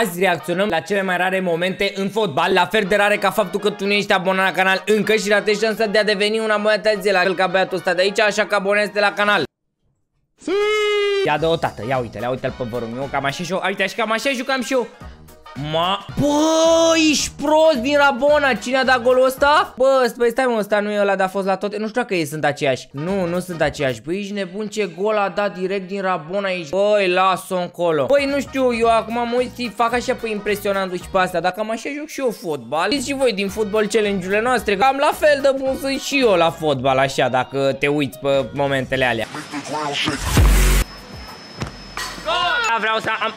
Azi reacționăm la cele mai rare momente în fotbal, la fel de rare ca faptul că tu nu ești abonat la canal încă și ratezi șansa de a deveni un abonat zi la fel ca băiatul ăsta de aici, așa că abonezi-te la canal. Ia de o tată, ia uite-le, uite-l pe vărul meu, cam așa și eu, uite, așa cam așa jucam și eu. Ma... Bă, ești prost din Rabona. Cine a dat golul ăsta? Bă, bă stai mă, ăsta nu e ăla, dar a fost la toate Nu știu dacă ei sunt aceiași. Nu, nu sunt aceiași. Băi, ești nebun ce gol a dat direct din Rabona aici. Băi, las-o încolo. Băi, nu știu, eu acum mă uit fac așa pe impresionandu-și pe astea. Dacă am așa joc și eu fotbal. Știți și voi din fotbal challenge-urile noastre Cam la fel de bun sunt și eu la fotbal Așa, dacă te uiți pe momentele alea. Vreau să am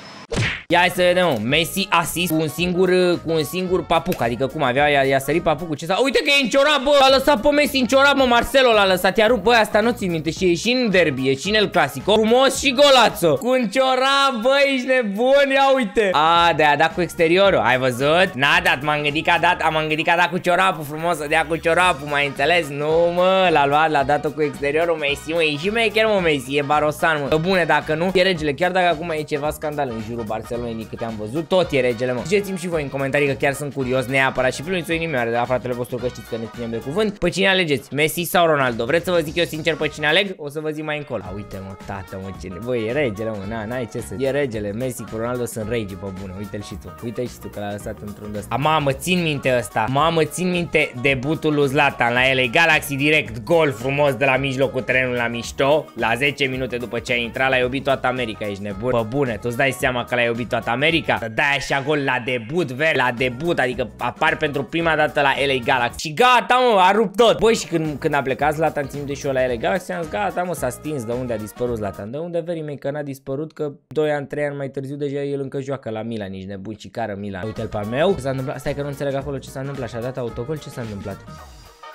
Ia hai să vedem, Messi asist cu un singur, cu un singur papuc, adică cum avea, i-a, i-a sărit papucul ce Uite că e în ciorap, bă, l-a lăsat pe Messi în ciorap, mă, Marcelo l-a lăsat, i-a rupt, bă, asta nu țin minte și e și în derby, e și în el clasico, frumos și golațo, cu un ciorap, bă, ești nebun, ia uite. A, de a dat cu exteriorul, ai văzut? N-a dat, m-am gândit că a dat, am gândit că a dat cu ciorapul, frumos să dea cu ciorapul, mai înțeles? Nu, mă, l-a luat, l-a dat-o cu exteriorul, Messi, mă, e și mecher, mă, Messi, e barosan, mă. Bune, dacă nu, e regele, chiar dacă acum e ceva scandal în jurul Barcelona Barcelonei câte am văzut, tot e regele, mă. Ziceți-mi și voi în comentarii că chiar sunt curios neapărat și primul inimioare de la fratele vostru că știți că ne ținem de cuvânt. Pe cine alegeți? Messi sau Ronaldo? Vreți să vă zic eu sincer pe cine aleg? O să vă zic mai încolo. A, uite mă, tată, mă, cine... Băi, e regele, mă, na, n-ai ce să... E regele, Messi cu Ronaldo sunt regi, pe bune. Uite-l și tu. Uite și tu că l-a lăsat într-un ăsta. Mamă, țin minte ăsta. Mamă, țin minte debutul lui Zlatan la LA Galaxy direct gol frumos de la mijlocul terenului la mișto. La 10 minute după ce a intrat, l-a iubit toată America, ești nebun. Pe bune, tu-ți dai seama că l-ai iubit toată America? Să dai așa gol la debut, ver, la debut, adică apar pentru prima dată la LA Galaxy. Și gata, mă, a rupt tot. Băi, și când, când a plecat Zlatan, țin de și eu la LA Galaxy, am zis, gata, mă, s-a stins de unde a dispărut Zlatan. De unde veri mei că n-a dispărut, că 2 ani, 3 ani mai târziu deja el încă joacă la Milan, nici nebun și cară Milan. Uite-l pe al meu, ce s-a întâmplat? Stai că nu înțeleg acolo ce s-a întâmplat și a dat autogol, ce s-a întâmplat?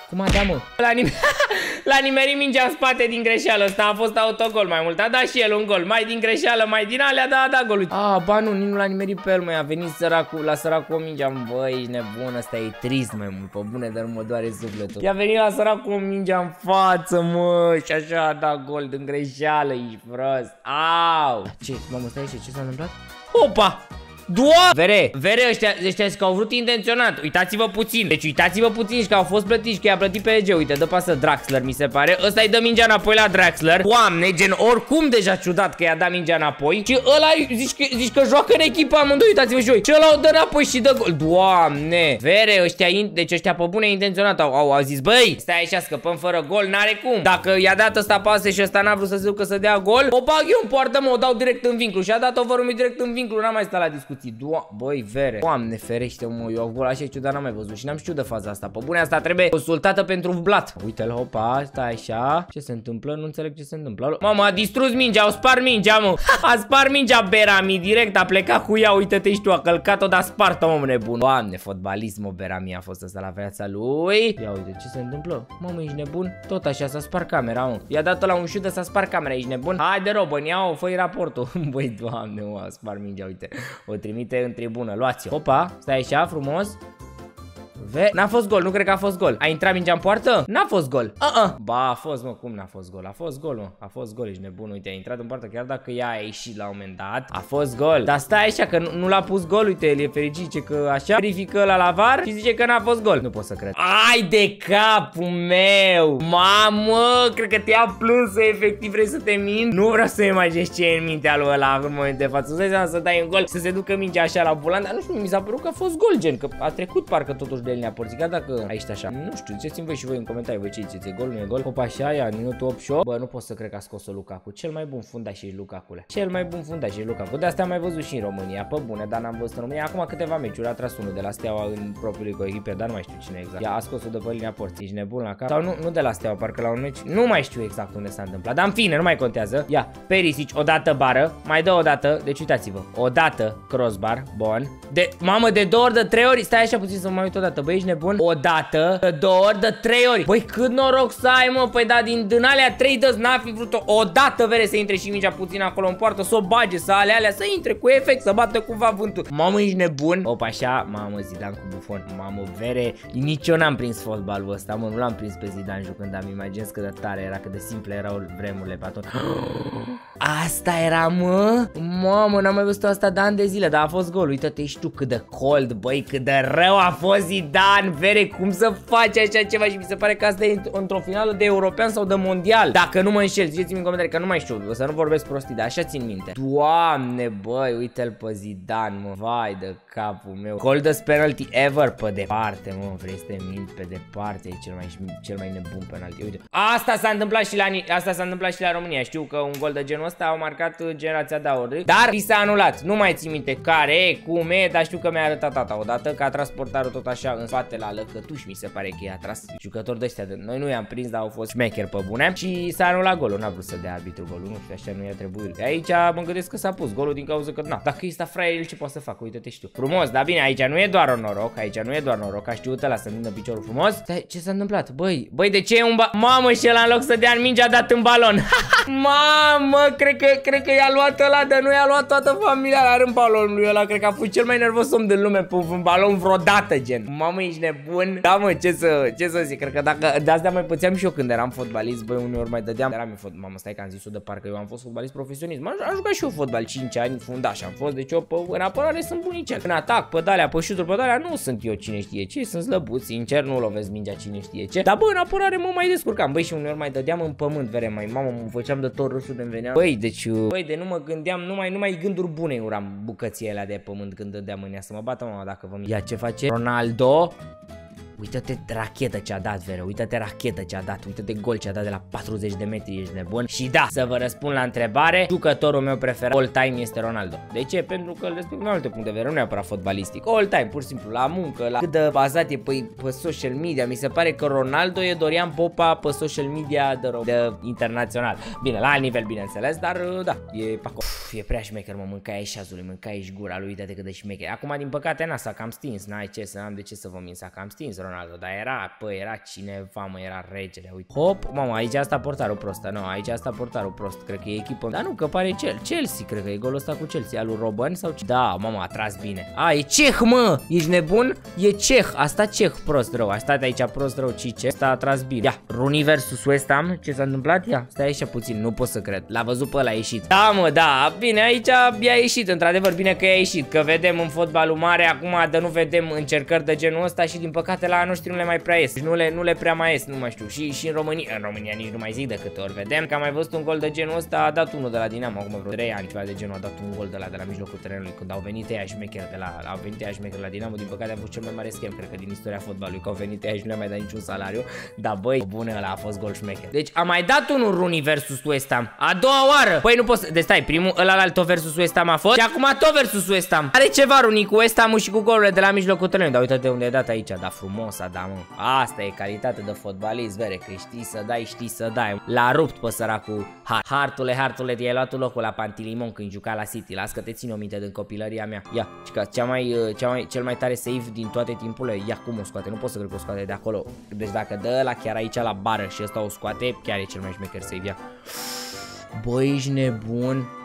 Cum a dat, mă? La nimeni... L-a nimerit mingea în spate din greșeală. Ăsta a fost autogol mai mult. A dat și el un gol. Mai din greșeală, mai din alea, da, a dat golul. Ah, ba nu, nici nu l-a nimerit pe el, mai A venit săracul, la săracul o mingea. Băi, ești nebun, ăsta e trist mai mult. Pe bune, dar nu mă doare sufletul I-a venit la săracul o mingea în față, mă Și așa a dat gol din greșeală Ești prost Au! Ce, mamă, stai ce s-a întâmplat? Opa! Doa! Vere, vere ăștia, ăștia că au vrut intenționat. Uitați-vă puțin. Deci uitați-vă puțin și că au fost plătiți și că i-a plătit pe Uite, dă pasă Draxler, mi se pare. Ăsta îi dă mingea înapoi la Draxler. Doamne, gen oricum deja ciudat că i-a dat mingea înapoi. Și ăla, zici că, zici că joacă în echipă amândoi Uitați-vă și voi. Și ăla o dă înapoi și dă gol. Doamne! Vere, ăștia, deci ăștia pe bune intenționat au, au, au zis Băi, stai așa, scăpăm fără gol, n-are cum. Dacă i-a dat ăsta pase și ăsta n-a vrut să se ducă să dea gol O bag eu în poartă, mă, o dau direct în vinclu. Și a dat-o direct în vinclu, n-am mai stat la discuții Doamne, băi Băi, vere. Doamne ferește, mă, eu gol așa ciudat n-am mai văzut și n-am știut de faza asta. Pe bune, asta trebuie consultată pentru blat. Uite-l, hopa, stai așa. Ce se întâmplă? Nu înțeleg ce se întâmplă. Mama, a distrus mingea, au spart mingea, mă. A spart mingea Berami direct, a plecat cu ea, uite-te și tu, a călcat-o, dar spartă, mă, nebun. Doamne, fotbalismul Berami a fost asta la viața lui. Ia uite, ce se întâmplă? Mamă, ești nebun? Tot așa, s-a spart camera, mă. I-a dat la un șut de s-a spart camera, ești nebun? Haide, Robân, ia-o, fă raportul. Băi, doamne, mă, a spart mingea, uite. O trimite în tribună, luați-o. Opa, stai așa, frumos. N-a fost gol, nu cred că a fost gol. A intrat mingea în poartă? N-a fost gol. Uh -uh. Ba, a fost, mă, cum n-a fost gol? A fost gol, mă. A fost gol, ești nebun. Uite, a intrat în poartă chiar dacă ea a ieșit la un moment dat. A fost gol. Dar stai așa că nu, nu l-a pus gol, uite, el e fericit ce că așa verifică la lavar și zice că n-a fost gol. Nu pot să cred. Ai de capul meu! Mamă, cred că te-a plâns efectiv vrei să te mint. Nu vreau să imaginezi ce e în mintea lui ăla în momentul de față. Să să dai un gol, să se ducă mingea așa la bulan, dar nu știu, mi s-a părut că a fost gol, gen, că a trecut parcă totuși de el nea porții, dacă aici așa. Nu știu, ziceți-mi voi și voi în comentarii, voi ce ziceți, e gol, nu e gol. Opa, așa, ia, minutul 8 8. Bă, nu pot să cred că a scos-o Lukaku. Cel mai bun fundaș e Lukaku. Cel mai bun fundaș e Lukaku. De asta am mai văzut și în România, pe bune, dar n-am văzut în România. Acum câteva meciuri a tras unul de la Steaua în propriul cu echipe, dar nu mai știu cine exact. Ia, a scos-o de pe linia porții, ești nebun la cap. Sau nu, nu de la Steaua, parcă la un meci. Nu mai știu exact unde s-a întâmplat, dar în fine, nu mai contează. Ia, Perisic, o dată bară, mai dă o dată, deci uitați-vă, o dată crossbar, bun. De, mamă, de două ori, de trei ori, stai așa puțin să mă uit o dată. Dată, băi, ești nebun? O dată, de două ori, de trei ori. Băi, cât noroc să ai, mă, păi da, din, din alea trei dăți n-a fi vrut o dată, vere, să intre și mingea puțin acolo în poartă, să o bage, să ale alea, să intre cu efect, să bată cumva vântul. Mamă, ești nebun? Opa, așa, mamă, Zidane cu bufon. Mamă, vere, nici eu n-am prins fotbalul ăsta, mă, nu l-am prins pe Zidane jucând, dar mi imaginez cât de tare era, cât de simple erau vremurile pe atunci. Asta era, mă? Mamă, n-am mai văzut asta de ani de zile, dar a fost gol. Uite-te, și tu cât de cold, băi, cât de rău a fost Zidane, vere, cum să faci așa ceva și mi se pare că asta e într-o finală de european sau de mondial. Dacă nu mă înșel, ziceți-mi în comentarii că nu mai știu, o să nu vorbesc prostii, dar așa țin minte. Doamne, băi, uite-l pe Zidane, mă, vai de capul meu. Coldest penalty ever, pe departe, mă, vrei să te mint pe departe, e cel mai, cel mai nebun penalty. Uite, asta s-a întâmplat și la asta s-a întâmplat și la România. Știu că un gol de genul ăsta au marcat generația de aur. Dar vi s-a anulat. Nu mai țin minte care, cum e, dar știu că mi-a arătat tata odată că a tras portarul tot așa în spate la lăcătuș, mi se pare că i-a tras jucători de ăștia. De... Noi nu i-am prins, dar au fost șmecher pe bune și s-a anulat golul. N-a vrut să dea arbitru golul, nu știu, așa nu i-a trebuit. Aici mă gândesc că s-a pus golul din cauza că, na, dacă este fraier, el ce poate să facă, uite-te știu. Frumos, dar bine, aici nu e doar un noroc, aici nu e doar noroc, a știut ăla să vină piciorul frumos. Stai, ce s-a întâmplat? Băi, băi, de ce e un ba... Mamă, și el în loc să dea în minge a dat în balon. Mamă, cred că, cred că i-a luat ăla, dar nu i-a luat toată familia la rând balonului ăla. Cred că a fost cel mai nervos om din lume pe un balon vreodată, gen. Mamă, ești nebun? Da, mă, ce să, ce să zic? Cred că dacă de asta mai pățeam și eu când eram fotbalist, băi, uneori mai dădeam. Eram fot... Mamă, stai că am zis-o de parcă eu am fost fotbalist profesionist. M-am jucat și eu fotbal 5 ani, fundaș am fost, deci eu pe, în apărare sunt bunicel. În atac, pe dalea, pe șuturi, pe dalea, nu sunt eu cine știe ce, sunt slăbut, sincer, nu lovesc mingea cine știe ce. Dar bă, în apărare mă mai descurcam. Băi, și uneori mai dădeam în pământ, vere, mai mamă, mă făceam de tot râsul de venea. Băi, deci, băi, de nu mă gândeam, numai, numai gânduri bune uram bucății alea de pământ când dădeam în ea să mă bată mama dacă vă Ia ce face Ronaldo law Uită-te rachetă ce a dat, Vere, uită-te rachetă ce a dat, uită-te gol ce a dat de la 40 de metri, ești nebun. Și da, să vă răspund la întrebare, jucătorul meu preferat all time este Ronaldo. De ce? Pentru că îl respect din alte puncte de vedere, nu neapărat fotbalistic. All time, pur și simplu, la muncă, la cât de bazat e pe, pe social media. Mi se pare că Ronaldo e Dorian Popa pe social media de, de internațional. Bine, la alt nivel, bineînțeles, dar da, e pe acolo. Uf, e prea șmecher, mă, mâncai și azului, mâncai și gura lui, uite-te cât de șmecher. Acum, din păcate, n-a s-a cam stins, n-ai ce să am de ce să vă min, s-a cam stins Ronaldo, dar era, pă, era cineva, mă, era regele, uite. Hop, mamă, aici asta portarul prost, nu, aici asta portarul prost, cred că e echipă. Dar nu, că pare cel, Chelsea, cred că e golul ăsta cu Chelsea, al lui Robben sau ce? Da, mama, a tras bine. A, e ceh, mă, ești nebun? E ceh, asta ceh prost rău, a stat aici prost rău, Cice, asta a tras bine. Ia, Rooney versus West Ham, ce s-a întâmplat? Ia, stai așa puțin, nu pot să cred. L-a văzut pe ăla, a ieșit. Da, mă, da, bine, aici i-a ieșit, într-adevăr, bine că i-a ieșit, că vedem în fotbalul mare, acum, dar nu vedem încercări de genul ăsta și din păcate la noștri nu le mai prea ies. Nu le, nu le prea mai ies, nu mai știu. Și, și în România, în România nici nu mai zic de câte ori vedem că am mai văzut un gol de genul ăsta, a dat unul de la Dinamo, acum vreo 3 ani, ceva de genul, a dat un gol de la, de la mijlocul terenului când au venit ea șmecher de la, au venit ea șmecher la Dinamo, din păcate a fost cel mai mare schem, cred că din istoria fotbalului, că au venit ea și nu le-a mai dat niciun salariu, dar băi, bune ăla a fost gol șmecher. Deci a mai dat unul Rooney versus West Ham, a doua oară. Păi nu poți, de stai, primul ăla alto versus West Ham a fost și acum tot versus West Ham. Are ceva Rooney cu West Ham și cu golurile de la mijlocul terenului, dar uite de unde e dat aici, da frumos, da mă. Asta e calitate de fotbalist, vere, că știi să dai, știi să dai. L-a rupt pe săracul Hart. Hartule, Hartule, i-ai luat locul la Pantilimon când juca la City. Las că te țin o minte din copilăria mea. Ia, ca cea mai, uh, cea mai, cel mai tare save din toate timpurile. Ia, cum o scoate? Nu pot să cred că o scoate de acolo. Deci dacă dă la chiar aici la bară și ăsta o scoate, chiar e cel mai șmecher save. Ia. Băi, ești nebun.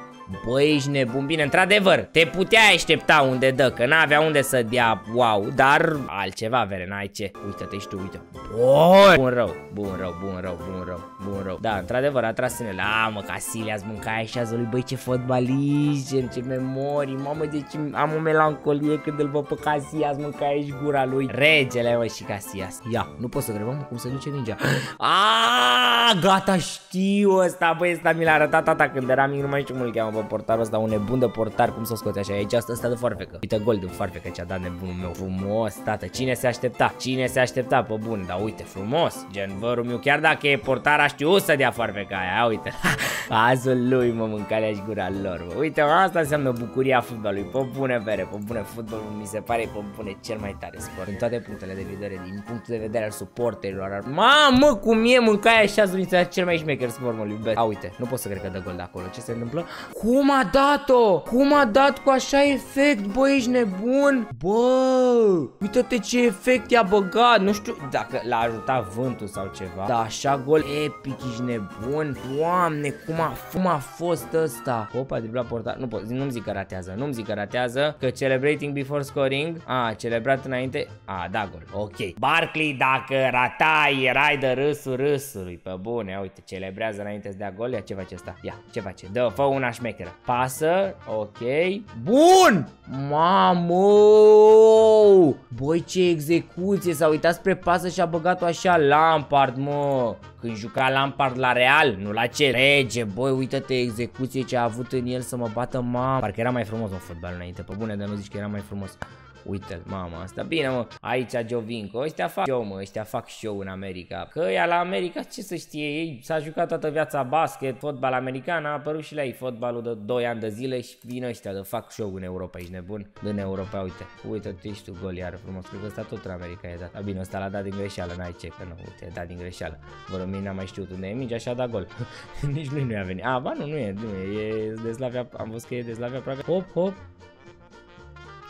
Băi, ești nebun. Bine, într-adevăr, te puteai aștepta unde dă, că n-avea unde să dea wow, dar altceva, vere, n-ai ce. Uite-te și tu, uite. Bun, bun rău, bun rău, bun rău, bun rău, bun rău. Da, într-adevăr, a tras în ele. A, mă, Casillas, mâncai așa zului, băi, ce fotbalist, ce memorii, mamă, deci am o melancolie când îl văd pe Casillas, mâncai aici gura lui. Regele, mă, și Casillas. Ia, nu pot să cred, mă, cum se duce mingea. A, gata, știu ăsta, băi, ăsta mi l-a arătat tata când eram mic, nu mai știu cum îl cheamă pe portarul ăsta, un nebun de portar, cum să o scoți așa, aici asta, asta de farfecă. Uite gol din farfecă ce a dat nebunul meu. Frumos, tată, cine se aștepta? Cine se aștepta pe bun? Dar uite, frumos, gen vărul meu, chiar dacă e portar, a știut să dea farfeca aia, uite. Azul lui, mă, mâncarea și gura lor, mă. Uite, asta înseamnă bucuria fotbalului, pe bune vere, pe bune fotbalul, mi se pare pe bune cel mai tare sport. În toate punctele de vedere, din punctul de vedere al suporterilor, mamă, cum e mâncarea și azul, cel mai șmecher sport, mă, iubesc. A, uite, nu pot să cred că dă gol de acolo, ce se întâmplă? Cum a dat-o? Cum a dat cu așa efect? Bă, ești nebun? Bă, uite-te ce efect i-a băgat. Nu știu dacă l-a ajutat vântul sau ceva. Da, așa gol epic, ești nebun. Doamne, cum a, cum a fost ăsta? Opa, dribla portar. Nu pot, nu-mi zic că ratează. Nu-mi zic că ratează. Că celebrating before scoring. A, celebrat înainte. A, da, gol. Ok. Barkley, dacă ratai, erai de râsul râsului. Pe bune, uite, celebrează înainte să dea gol. Ia ce face asta? Ia, ce face? Dă, fă una șmecheră. Pasă, ok. Bun! Mamă! Băi, ce execuție! S-a uitat spre pasă și a băgat-o așa Lampard, mă! Când juca Lampard la Real, nu la ce rege, băi, uită-te execuție ce a avut în el să mă bată mama. Parcă era mai frumos un fotbal înainte, pe bune, dar nu zici că era mai frumos. Uite-l, mama asta. Bine, mă, aici Jovinco. Ăștia fac show, mă, ăștia fac show în America. Că ea la America, ce să știe, ei s-a jucat toată viața basket, fotbal american, a apărut și la ei fotbalul de 2 ani de zile și vin ăștia de fac show în Europa, ești nebun? În Europa, uite, uite-te, ești tu gol iar frumos, cred că ăsta tot în America e dat. Dar bine, ăsta l-a dat din greșeală, n-ai ce, că nu, uite, dat din greșeală. Vă mine n-am mai știut unde e mici, așa a dat gol. Nici lui nu i-a venit. A, ba nu, nu e, nu e, e de Slavia, am văzut că e de Slavia aproape. Hop, hop,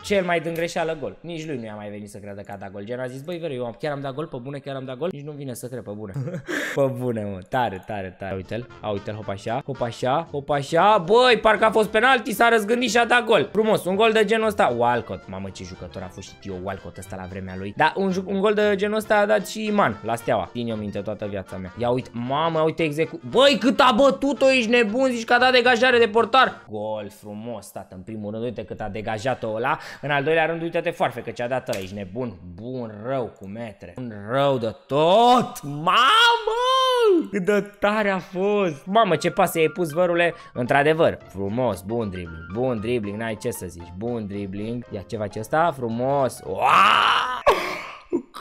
cel mai din greșeală gol. Nici lui nu i-a mai venit să creadă că a dat gol. Gen a zis, băi, vere, eu chiar am dat gol, pe bune, chiar am dat gol. Nici nu vine să cred, pe bune. pe bune, mă, tare, tare, tare. Uite-l, a, uite-l, hop așa, hop așa, hop așa. Băi, parcă a fost penalti, s-a răzgândit și a dat gol. Frumos, un gol de genul ăsta. Walcott, mamă, ce jucător a fost și eu Walcott ăsta la vremea lui. Da, un, un gol de genul ăsta a dat și Man la Steaua. Din eu minte toată viața mea. Ia uite, mamă, uite execu... Băi, cât a bătut-o, ești nebun, zici că a dat degajare de portar. Gol frumos, tată, în primul rând, uite cât a degajat-o ăla. În al doilea rând, uite-te foarfe că ce-a dat ăla, ești nebun. Bun, rău cu metre. Bun, rău de tot. Mamă! Cât de tare a fost. Mamă, ce pas ai pus vărule. Într-adevăr, frumos, bun dribbling. Bun dribbling, n-ai ce să zici. Bun dribbling. Ia ce face ăsta? Frumos. Wow!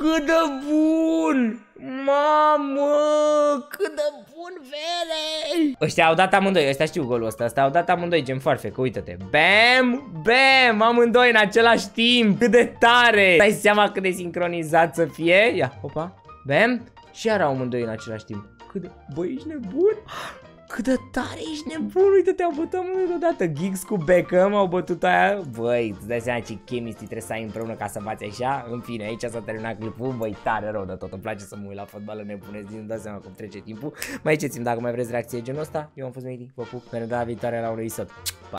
Cât de bun! Mamă, cât de bun vere! Ăștia au dat amândoi, ăștia știu golul ăsta, ăsta au dat amândoi, gen foarfe, că uite-te. Bam, bam, amândoi în același timp, cât de tare! Dai seama cât de sincronizat să fie? Ia, opa, bam, și iar au amândoi în același timp. Cât de... Băi, ești nebun? Cât de tare ești nebun, uite te-au bătut amândoi odată. Giggs cu Beckham au bătut aia. Băi, îți dai seama ce chemistry trebuie să ai împreună ca să bați așa? În fine, aici s-a terminat clipul. Băi, tare rău de tot, îmi place să mă uit la fotbal nebunesc Din dau seama cum trece timpul. Mai ce țin dacă mai vreți reacție genul ăsta? Eu am fost Medi, vă pup, pe data viitoare la un episod. Pa!